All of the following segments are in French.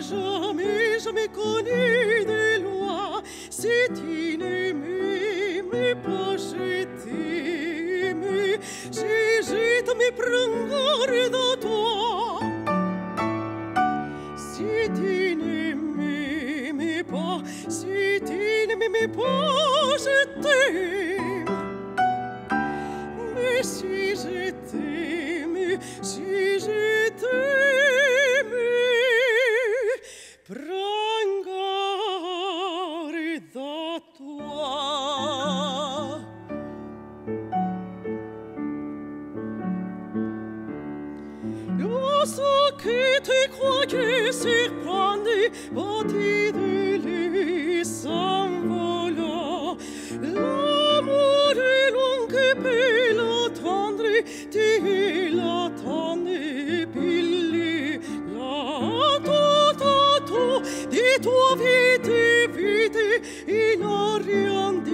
jamais, jamais connu de loi. Si tu di you. Si mi pa Si mi pa si Si que te croyais surprendre parti de lui s'envolant. L'amour est long que peut l'attendre, tu l'attendais, tout tout dis-toi vite, vite, il n'a rien dit.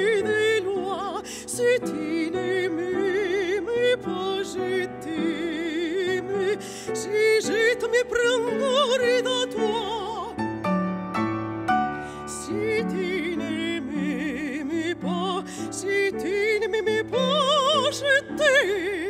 Si tu ne m'aimes pas, je t'aime.